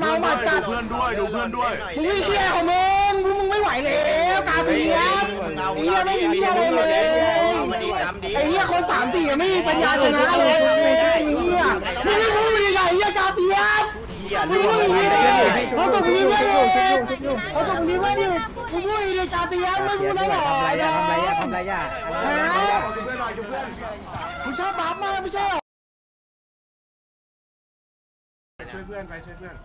เมาหมัดจัดเพื่อนด้วยดูเพื่อนด้วยมึงไม่เชี่ยของมึงมึงมึงไม่ไหวแล้วกาเซียนไอ้เหี้ยไม่มีเชี่ยอะไรเลยไอ้เหี้ยคนสามสี่ไม่มีปัญญาชนะเลยไอ้เหี้ยมึงไม่รู้ยังไงไอ้เหี้ยกาเซียนมึงพูดอย่างนี้เลยเขาส่งมึงยิ้มเลยเขาส่งมึงยิ้มเลยดิมึงพูดอย่างนี้กาเซียนไม่พูดแล้วหรอทำไรอะทำไรอะทำไรอะมึงชอบบัฟมากไม่ใช่หรอช่วยเพื่อนไปช่วยเพื่อน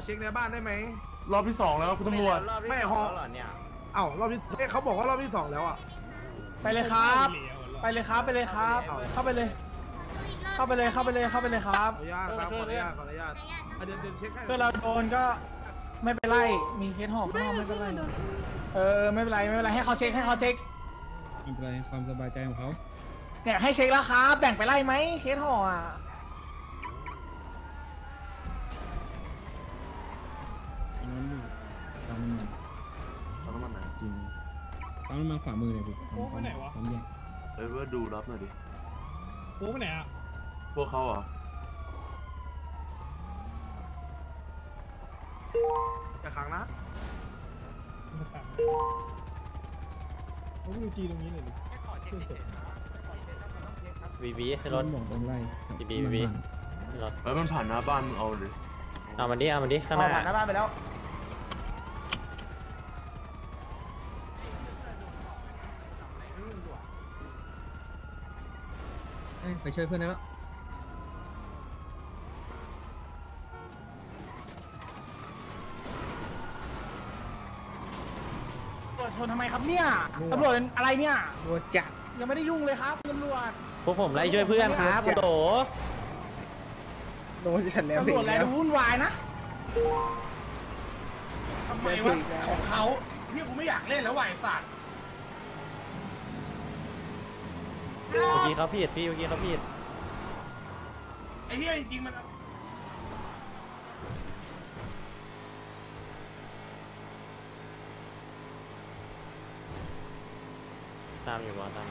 ขอขอขอเช็คในบ้านได้ไหมรอบที่สองแล้วคุณตำรวจไม่ฮอเอ้ารอบที่เอ๊ะเขาบอกว่ารอบที่สองแล้วอะไปเลยครับ ไปเลยครับไปเลยครับ เข้าไปเลย เข้าไปเลยเข้าไปเลยเข้าไปเลยครับขออนุญาตครับขออนุญาตขออนุญาตอะเดี๋ยวเดี๋ยวเช็คให้เพื่อเราโดนก็ไม่เป็นไรมีเคสหอมข้างนอกไม่เป็นไรเออไม่เป็นไรไม่เป็นไรให้เขาเช็คให้เขาเช็คไม่เป็นไรความสบายใจของเขาเนี่ยให้เช็คแล้วครับแบ่งไปไล่ไหมเคสห่ออะ ตรงนั้นอยู่ตามมัน เอาน้ำมันไหน จริงตา มมันมาขวามือเลยพี่โอ้ไปไหนวะ แยกเอ้ยเพื่อนดูรับหน่อยดิ โค้งไปไหนอะพวกเขาเหรอ อย่าขังนะผมดูจีตรงนี้เลยดิบีบีขึ้นรรถถบอกต้องไล่บีบีบีบี รถเอ้ยมันผ่านหน้าบ้านมึงเอาเลยเอามันดิ เอามันดิ ข้างหน้าผ่านหน้าบ้านไปแล้ว เอ้ยไปช่วยเพื่อนได้แล้วตำรวจชนทำไมครับเนี่ยตำรวจเป็นอะไรเนี่ย โดนจัด ยังไม่ได้ยุ่งเลยครับตำรวจพวกผมไล่ช่วยเพื่อนครับโอ้โหโดนจัดแล้วตำรวจอะไรดูวุ่นวายนะทำไมวะของเขาพี่กูไม่อยากเล่นแล้ววายสัตว์ เมื่อกี้เขาผิดพี่เมื่อกี้เขาผิดไอ้เหี้ยจริงๆมันตามอยู่บอตาม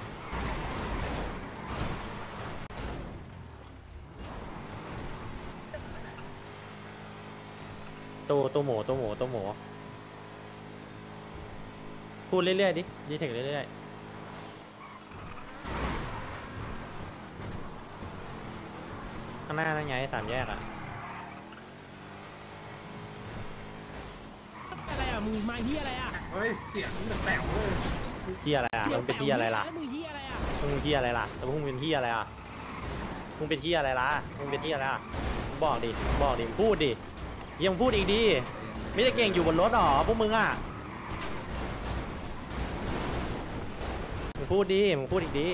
ตู้ตู้หมูตู้หมูตู้หมูพูดเรื่อยๆดิดีเทคเรื่อยๆ ข้างหน้านั่นไงสามแยกอะอะไรอะมึงมาเฮียอะไรอะเฮ้ย เสียงแปลกๆเว้ยที่อะไรอะมันเป็นที่อะไรล่ะแล้วมึงเฮียอะไรอะมึงที่อะไรล่ะแล้วมึงเป็นที่อะไรอะมึงเป็นที่อะไรล่ะมึงเป็นที่อะไรอะบอกดิบอกดิมึงพูดดิยังพูดอีกดิไม่ได้เก่งอยู่บนรถหรอพวกมึงอะมึงพูดดิมึงพูดอีกดิ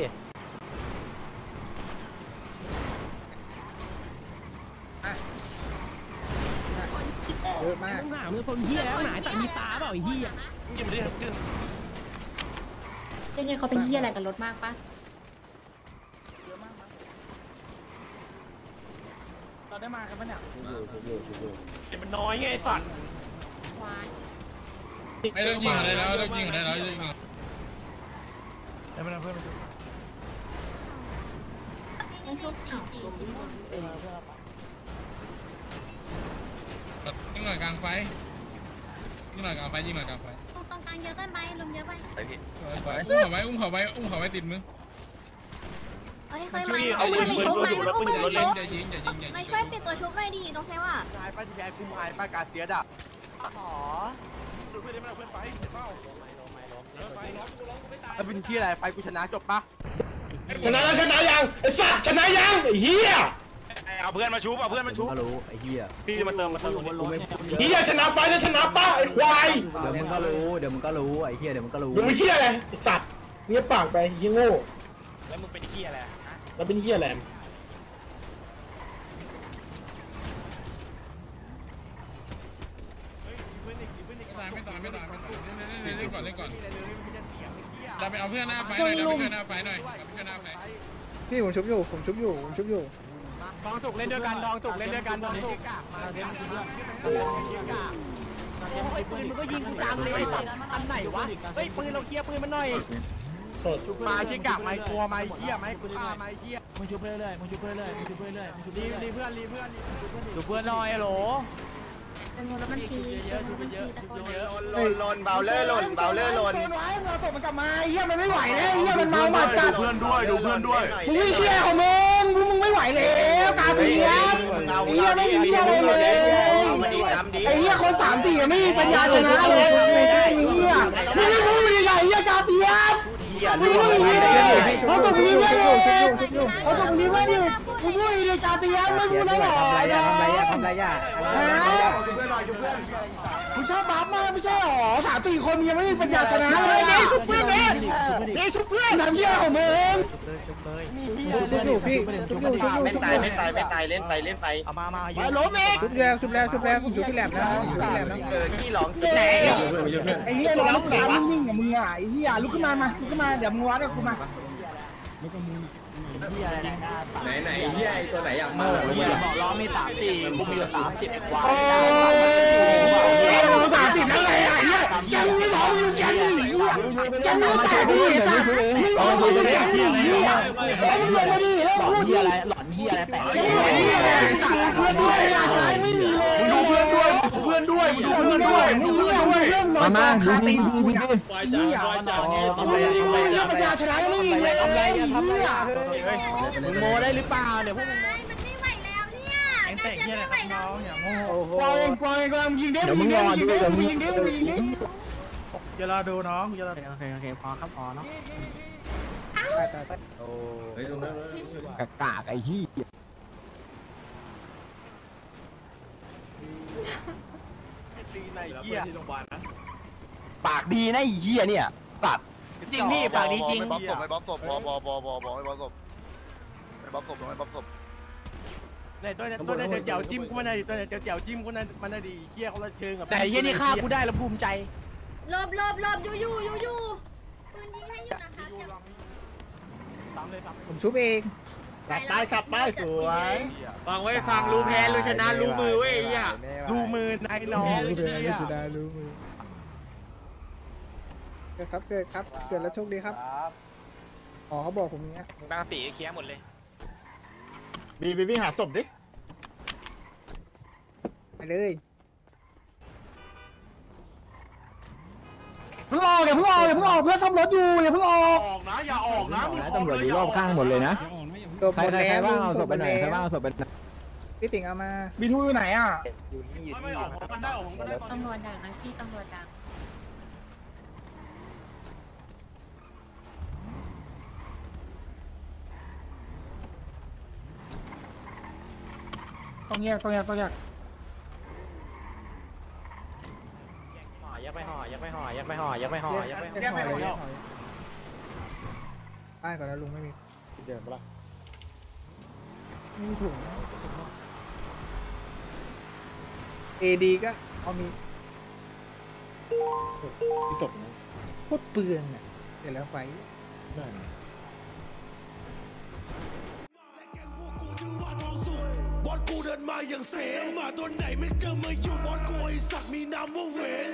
เยอะมากมึงหามึงคนเฮียแล้วหนาแต่มีตาเปล่าไอ้เฮียเรื่องนี้เขาเป็นเฮียอะไรกับรถมากปะเราได้มากันปะเนี่ยมันน้อยไงไอ้สัตว์วายไม่เลิกยิงได้แล้วเลิกยิงได้แล้วเลิกยิงยังชุบสี่สี่สี่ยิงหน่อยก ลางไฟยิงหน่อยกลางไฟยิงหน่อยกลางไฟตรงกลางเยอะเกินไปลุมเยอะไปอุ้มเขาไว้อุ้มเขาไว้อุ้มเขาไว้ติดมือเฮ้ยเคยไหมเอาปืนไปชุบไหมเอาปืนไปชุบอย่ายิงอย่ายิงอย่ายิงมาช่วยปิดตัวชุบหน่อยดิน้องเทว่าเป็นที่อะไรไฟกูชนะจบปะชนะแล้วชนะยังไอ้สัตว์ชนะยังไอ้เหี้ย เอาเพื่อนมาชุบเอาเพื่อนมาชุบก็รู้ไอ้เหี้ยพี่มาเติมมาเติมกูไม่พูดเยอะเหี้ยชนะไฟแล้วชนะป้าไอ้ควายเดี๋ยวมึงก็รู้เดี๋ยวมึงก็รู้ไอ้เหี้ยเดี๋ยวมึงก็รู้มึงเป็นเหี้ยอะไรไอ้สัตว์เงียบปากไปเหี้ยโง่แล้วมึงเป็นที่อะไรแล้วเป็นเหี้ยอะไรไม่ตายไม่ตายไม่ตายไม่ตายเล่นเล่นก่อนเล่นก่อนเราไปเอาเพื่อนหน้าไฟหน่อยเราไปเพื่อนหน้าไฟหน่อยเอาเพื่อนหน้าไฟพี่ผมชุบอยู่ผมชุบอยู่ผมชุบอยู่ ดองจุกเล่นด้วยกันดองจุกเล่นด้วยกันดองจุกปืนมึงก็ยิงกูจังเลยไอ้สัตว์อันไหนวะเฮ้ยปืนเราเคลียร์ปืนมันหน่อยมาขี้กากไม้กลัวไม้เหี้ยไม้กูฆ่าไม้เหี้ยมึงชุบเรื่อยๆมึงชุบเรื่อยๆมึงชุบเรื่อยๆมึงชุบรีเรื่อยรีเพื่อนรีเพื่อนรีๆดูเพื่อนหน่อยโหลเป็นคนละมันทีเยอะทุกเยอะเยอะหล่นหล่นเบาเลยหล่นเบาเลยหล่นไว้เราส่งมันกลับมาเฮียมันไม่ไหวแล้วเฮียมันเมาหมัดจัดดูเพื่อนด้วยดูเพื่อนด้วยมึงไม่เฮียของมึงมึงมึง ไหวแล้วกาเซียนเฮียไม่มีเฮียอะไรเลยไอ้เฮียคนสามสี่ไม่มีปัญญาชนะเลยไอ้เฮียมึงไม่รู้ยังไงเฮียกาเซียนมึงรู้ยังไงเขาส่งมึงนี่เว้ยเขาส่งมึงนี่เว้ยดิมึงพูดอีกกาเซียนไม่พูดแล้วหรอทำไรอะทำไรอะทำไรอะมึงชอบบัฟมากไม่ใช่หรอสามสี่คนยังไม่มีปัญญาชนะเลยนี่ชุบเพื่อนเนี่ย นี่ชุบเพื่อนน้ำเยี่ยของมึงชุบอยู่พี่ชุบอยู่ชุบอยู่ไม่ตายไม่ตายไม่ตายเล่นไปเล่นไปเอามามาไปล้มเองชุบแล้วชุบแล้วชุบแล้วชุบที่แหลมนะชุบที่แหลมนะเออขี้หลองขี้ไหนไอ้เหี้ยเราลุกขึ้นมานิ่งๆกับมึงอะไอ้เหี้ยลุกขึ้นมามาลุกขึ้นมาเดี๋ยวมึงวัดกับกูมา ไหนไหนเฮียไอตัวไหนอยากมาบอกล้อมีสามสี่กูมีอยู่สามสิบไอ้ควายโอ้ยมึงสามสิบแล้วไงอะเหี้ยแกมึงไม่บอกมึงแกมึงหนีอะแกมึงแต่กูไอ้สัสมึงบอกมึงแกมึงหนีอะแล้วมึงลงมาดิแล้วมึงพูดดิอะไรหลอนเฮียอะไรแต่แกมึงหนีอะไอ้สัสเพื่อนด้วยอะใช้ไม่มีเลยดูเพื่อนด้วย เพื่อนด้วยมึงดูเพื่อนด้วยมึงดูเพื่อนด้วยมามาดูดีดูดีเหี้ยเรื่องปัญญาชนะไม่ยิงเลยทำไรทำไรอะมึงโมได้หรือเปล่าเดี๋ยวพวกมึงมันไม่ไหวแล้วเนี่ยจะไม่ไหวแล้วกวางเองกวางเองกวางยิงเด้ยิงเด้ยิงเด้ยิงเด้ยิงเด้อย่ารอดูน้องอย่ารอโอเคโอเคพอครับพอเนาะเฮ้ยตรงนั้นกากากไอ้ที่ เหี้ยปากดีนะไอ้เหี้ยเนี่ยตัดจริงพี่ปากดีจริงไม่บ๊อบศพไม่บ๊อบศพบอบอบอบอบอไม่บ๊อบศพไม่บ๊อบศพไม่บ๊อบศพในตัวในตัวในเจียวจิ้มกูมันได้ตัวในเจียวจิ้มกูมันมันได้ดีเหี้ยเขาละเชิงกับแต่ไอ้เหี้ยนี่ฆ่ากูได้แล้วภูมิใจหลบหลบหลบอยู่อยู่อยู่อยู่ปืนยิงให้อยู่นะครับอย่าซ้ำเลยซ้ผมชุบเอง สับป้ายสับป้ายสวยฟังไว้ฟังรู้แพ้รู้ชนะรู้มือเว้ยไอ้เหี้ยำดูมือนายน้องรู้แพ้รู้ชนะรู้มือเกิดครับเกิดครับเกิดแล้วโชคดีครับอ๋อเขาบอกผมอย่างเงี้ยบางตีเคลียร์หมดเลยบีบีวิ่งหาศพดิไปเลยเพิ่งออกอย่าเพิ่งออกอย่าเพิ่งออกเพื่อนซ่อมรถอยู่อย่าเพิ่งออกออกนะอย่าออกนะตำรวจดูรอบข้างหมดเลยนะ ตัวหมดแล้วบ้างเอาศพไปไหนใครบ้างเอาศพไปพี่ติ๋งเอามาบินทูอยู่ไหนอะอยู่นี่อยู่ไม่นี่ออกกันได้ออกกันได้ตำรวจดักนะพี่ตำรวจดักต้องแยกต้องแยกต้องแยกห่อยักไปห่อยักไปห่อยักไปห่อยักไปห่อยักไปห่อแยกไปหมดแล้วบ้านก่อนนะลุงไม่มีเดินปะล่ะไม่มีถุงเอดีก็เอามีมีศพนะโคตรเปลืองอะเสร็จแล้วไฟบอสกูเดินมาอย่างเสงมาตัวไหนไม่เจอมาอยู่บอสกูไอสักมีนามว่าเวน